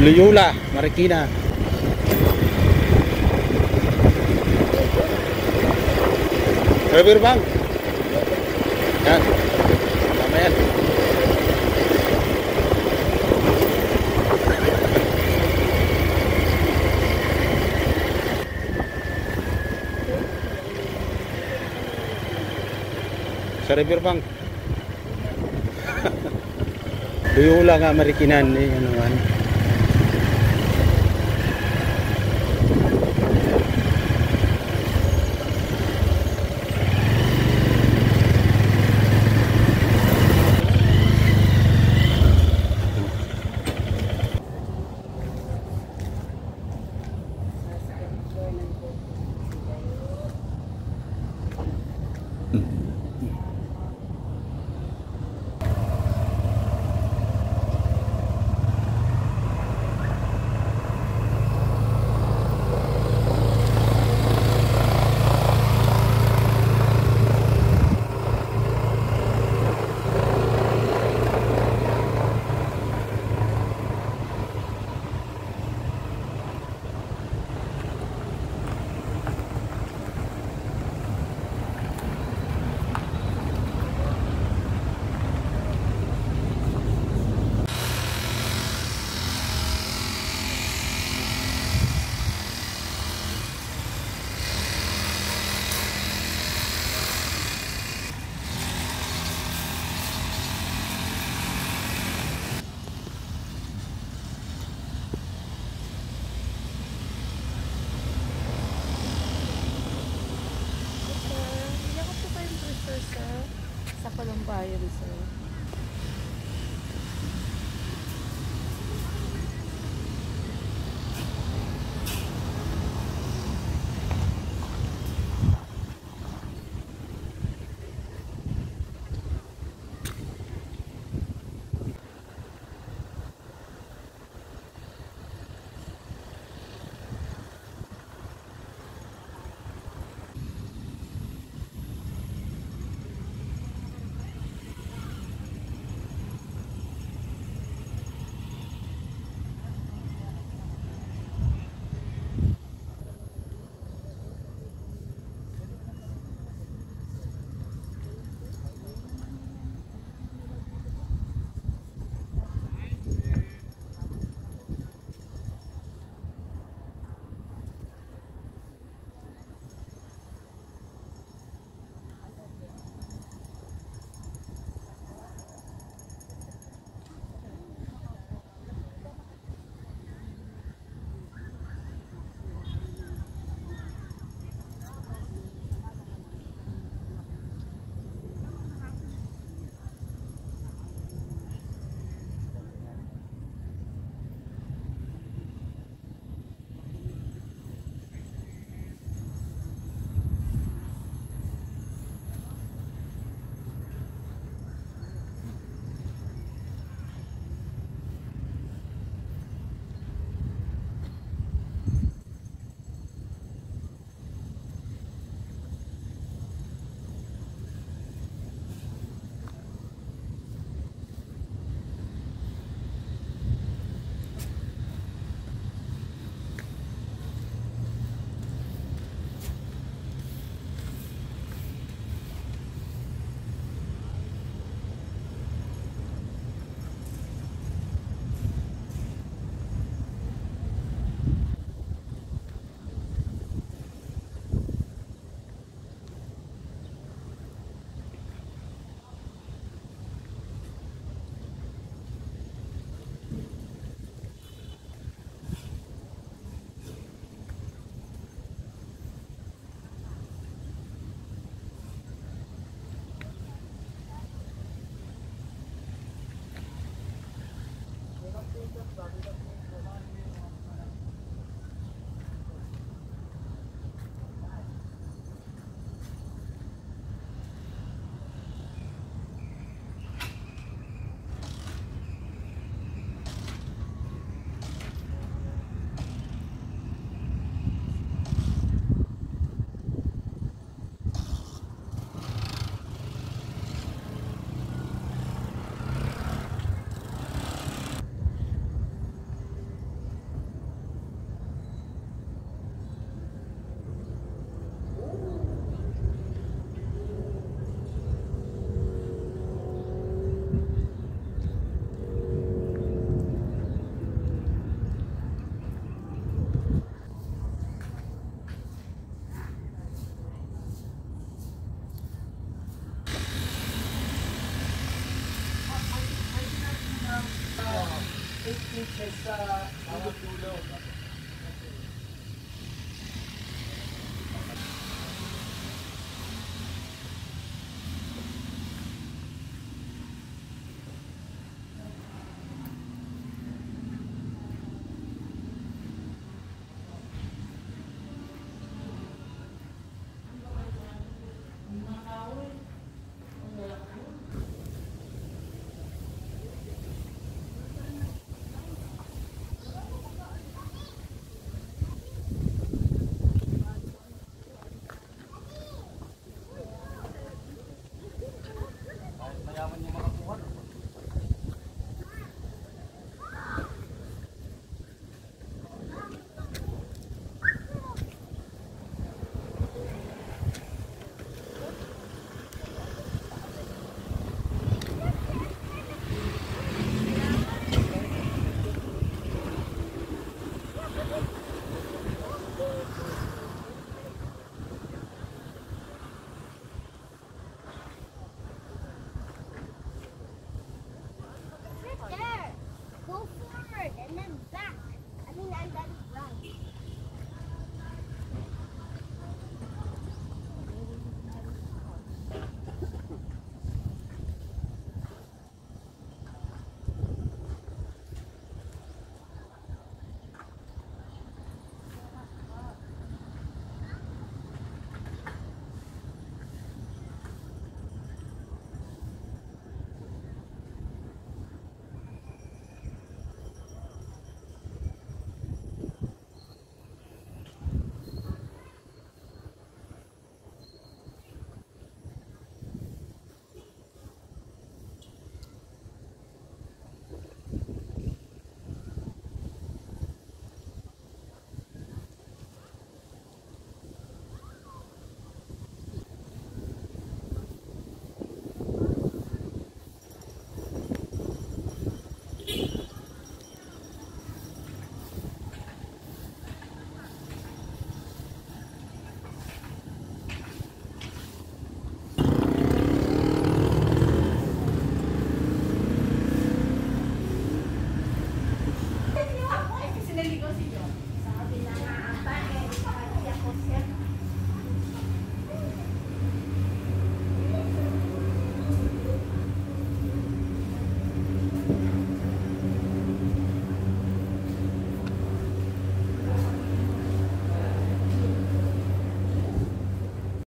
Loyola, Marikina. River Bank. Yan. Tama yan. Sa Riverbank. Loyola nga Marikinan eh, ano man. tired, sir. एक हिस्सा